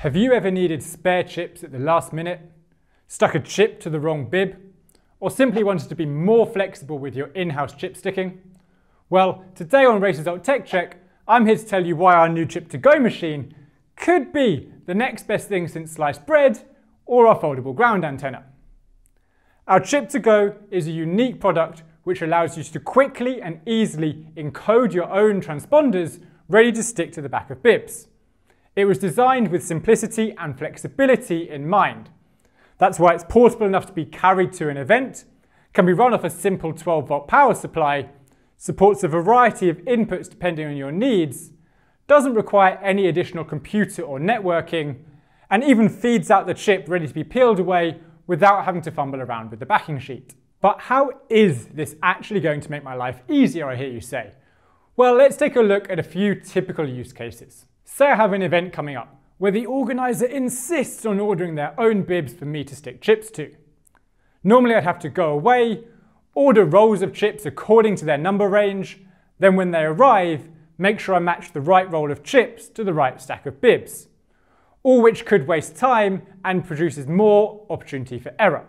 Have you ever needed spare chips at the last minute? Stuck a chip to the wrong bib? Or simply wanted to be more flexible with your in-house chip sticking? Well, today on Race Result Tech Check, I'm here to tell you why our new chip-to-go machine could be the next best thing since sliced bread or our foldable ground antenna. Our chip-to-go is a unique product which allows you to quickly and easily encode your own transponders ready to stick to the back of bibs. It was designed with simplicity and flexibility in mind. That's why it's portable enough to be carried to an event, can be run off a simple 12 volt power supply, supports a variety of inputs depending on your needs, doesn't require any additional computer or networking, and even feeds out the chip ready to be peeled away without having to fumble around with the backing sheet. But how is this actually going to make my life easier, I hear you say? Well, let's take a look at a few typical use cases. Say I have an event coming up where the organizer insists on ordering their own bibs for me to stick chips to. Normally I'd have to go away, order rolls of chips according to their number range, then when they arrive, make sure I match the right roll of chips to the right stack of bibs. All which could waste time and produces more opportunity for error.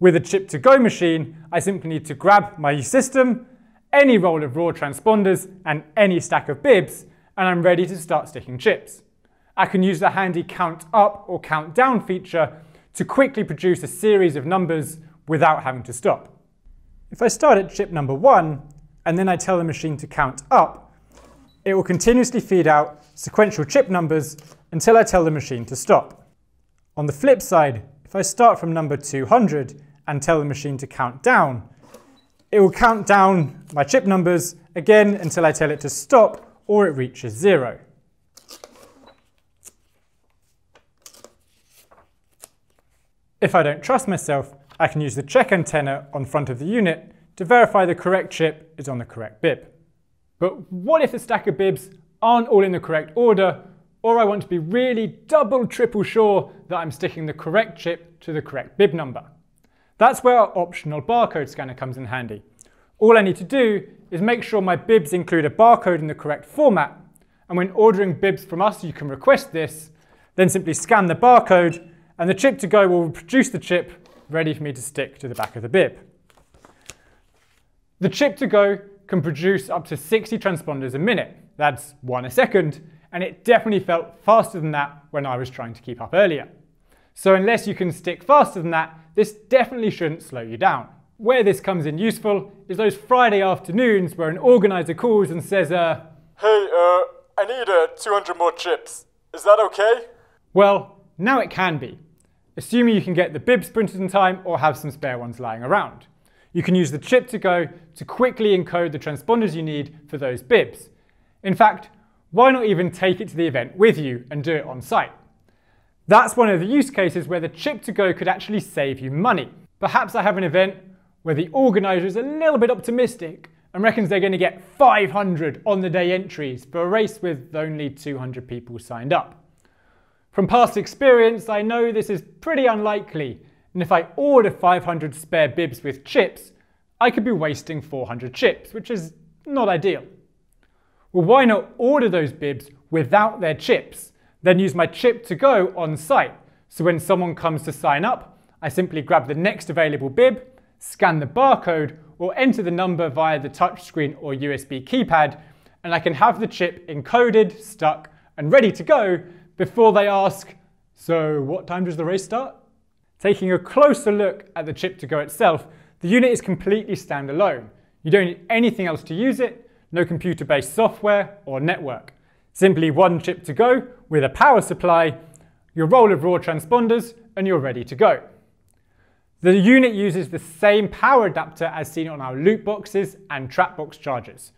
With a chip-to-go machine, I simply need to grab my system, any roll of raw transponders, and any stack of bibs, and I'm ready to start sticking chips. I can use the handy count up or count down feature to quickly produce a series of numbers without having to stop. If I start at chip number one, and then I tell the machine to count up, it will continuously feed out sequential chip numbers until I tell the machine to stop. On the flip side, if I start from number 200 and tell the machine to count down, it will count down my chip numbers again until I tell it to stop or it reaches zero. If I don't trust myself, I can use the check antenna on front of the unit to verify the correct chip is on the correct bib. But what if the stack of bibs aren't all in the correct order, or I want to be really double triple sure that I'm sticking the correct chip to the correct bib number? That's where our optional barcode scanner comes in handy. All I need to do is make sure my bibs include a barcode in the correct format. And when ordering bibs from us, you can request this, then simply scan the barcode and the chip to go will produce the chip ready for me to stick to the back of the bib. The chip to go can produce up to 60 transponders a minute. That's one a second, and it definitely felt faster than that when I was trying to keep up earlier. So unless you can stick faster than that, this definitely shouldn't slow you down. Where this comes in useful is those Friday afternoons where an organizer calls and says, uh, Hey, uh, I need uh, 200 more chips. Is that okay? Well, now it can be, assuming you can get the bibs printed in time or have some spare ones lying around. You can use the chip to go to quickly encode the transponders you need for those bibs. In fact, why not even take it to the event with you and do it on site? That's one of the use cases where the chip to go could actually save you money. Perhaps I have an event where the organiser is a little bit optimistic and reckons they're going to get 500 on the day entries for a race with only 200 people signed up. From past experience, I know this is pretty unlikely, and if I order 500 spare bibs with chips, I could be wasting 400 chips, which is not ideal. Well, why not order those bibs without their chips, then use my chip to go on site, so when someone comes to sign up, I simply grab the next available bib, scan the barcode, or enter the number via the touchscreen or USB keypad, and I can have the chip encoded, stuck, and ready to go before they ask, so what time does the race start? Taking a closer look at the chip to go itself, the unit is completely standalone. You don't need anything else to use it, no computer-based software or network. Simply one chip to go with a power supply, your roll of raw transponders, and you're ready to go. The unit uses the same power adapter as seen on our Loop Boxes and Track Box chargers.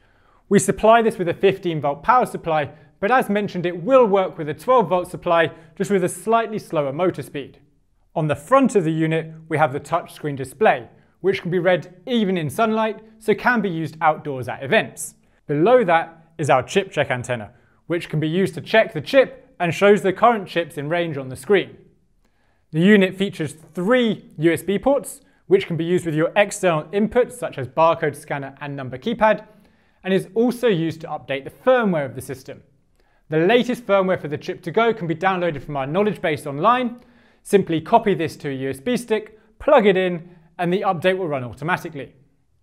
We supply this with a 15 volt power supply, but as mentioned it will work with a 12 volt supply, just with a slightly slower motor speed. On the front of the unit, we have the touchscreen display, which can be read even in sunlight, so can be used outdoors at events. Below that is our chip check antenna, which can be used to check the chip and shows the current chips in range on the screen. The unit features three USB ports, which can be used with your external inputs such as barcode scanner and number keypad, and is also used to update the firmware of the system. The latest firmware for the chip to go can be downloaded from our knowledge base online. Simply copy this to a USB stick, plug it in, and the update will run automatically.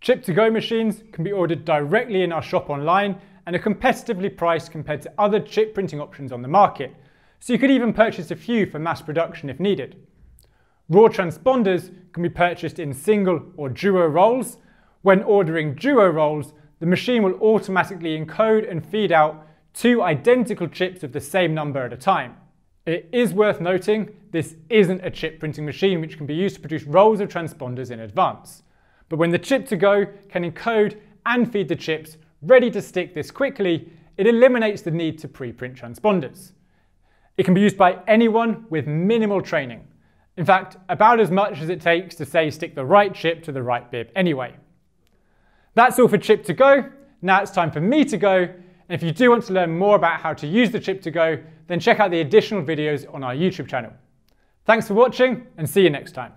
Chip to go machines can be ordered directly in our shop online and are competitively priced compared to other chip printing options on the market, so you could even purchase a few for mass production if needed. Raw transponders can be purchased in single or duo rolls. When ordering duo rolls, the machine will automatically encode and feed out two identical chips of the same number at a time. It is worth noting this isn't a chip printing machine which can be used to produce rolls of transponders in advance. But when the chip to go can encode and feed the chips ready to stick this quickly, it eliminates the need to pre-print transponders. It can be used by anyone with minimal training. In fact, about as much as it takes to say stick the right chip to the right bib anyway. That's all for Chip to Go. Now it's time for me to go. And if you do want to learn more about how to use the Chip to Go, then check out the additional videos on our YouTube channel. Thanks for watching and see you next time.